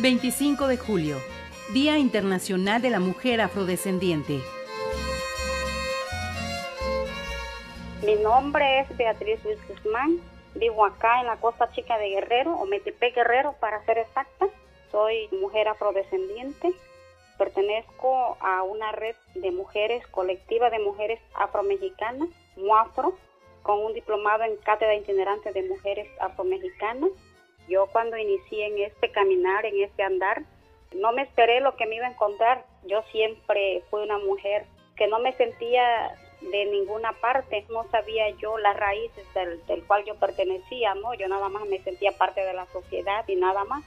25 de julio, Día Internacional de la Mujer Afrodescendiente. Mi nombre es Beatriz Luis Guzmán. Vivo acá en la Costa Chica de Guerrero, o Guerrero para ser exacta. Soy mujer afrodescendiente. Pertenezco a una red de mujeres, colectiva de mujeres afromexicanas, MUAFRO, con un diplomado en Cátedra Itinerante de Mujeres Afromexicanas. Yo cuando inicié en este caminar, en este andar, no me esperé lo que me iba a encontrar. Yo siempre fui una mujer que no me sentía de ninguna parte, no sabía yo las raíces del, del cual yo pertenecía, ¿no? Yo nada más me sentía parte de la sociedad y nada más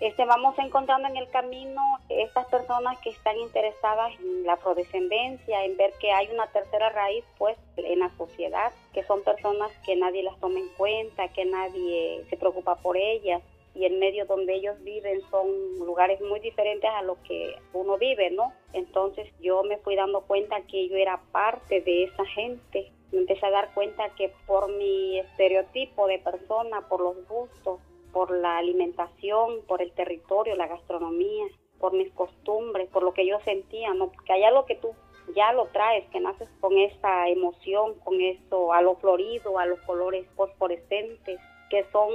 este, vamos encontrando en el camino estas personas que están interesadas en la afrodescendencia, en ver que hay una tercera raíz pues en la sociedad, que son personas que nadie las toma en cuenta, que nadie se preocupa por ellas y el medio donde ellos viven son lugares muy diferentes a lo que uno vive, ¿no? Entonces yo me fui dando cuenta que yo era parte de esa gente. Me empecé a dar cuenta que por mi estereotipo de persona, por los gustos, por la alimentación, por el territorio, la gastronomía, por mis costumbres, por lo que yo sentía, ¿no? Porque hay algo que tú ya lo traes, que naces con esa emoción, con eso, a lo florido, a los colores fosforescentes, que son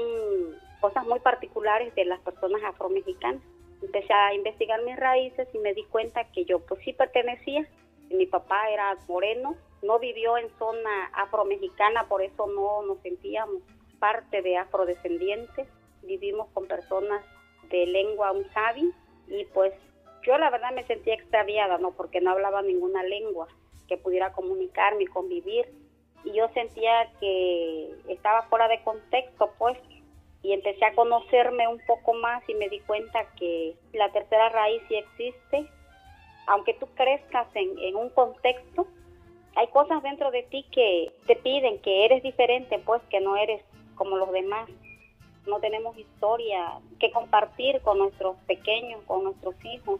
cosas muy particulares de las personas afromexicanas. Empecé a investigar mis raíces y me di cuenta que yo pues sí pertenecía. Mi papá era moreno, no vivió en zona afromexicana, por eso no nos sentíamos parte de afrodescendientes vivimos con personas de lengua unsabi y pues yo la verdad me sentía extraviada, ¿no? Porque no hablaba ninguna lengua que pudiera comunicarme y convivir. Y yo sentía que estaba fuera de contexto, pues. Y empecé a conocerme un poco más y me di cuenta que la tercera raíz sí existe. Aunque tú crezcas en, en un contexto, hay cosas dentro de ti que te piden que eres diferente, pues que no eres como los demás no tenemos historia que compartir con nuestros pequeños, con nuestros hijos.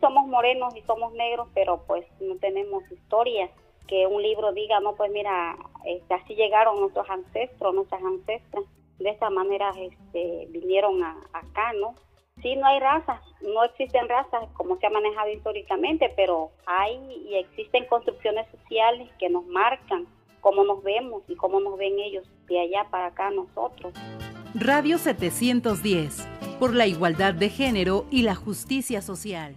Somos morenos y somos negros, pero pues no tenemos historia que un libro diga, no, pues mira, este, así llegaron nuestros ancestros, nuestras ancestras, de esta manera este, vinieron acá, ¿no? Sí, no hay razas, no existen razas como se ha manejado históricamente, pero hay y existen construcciones sociales que nos marcan cómo nos vemos y cómo nos ven ellos de allá para acá nosotros. Radio 710, por la igualdad de género y la justicia social.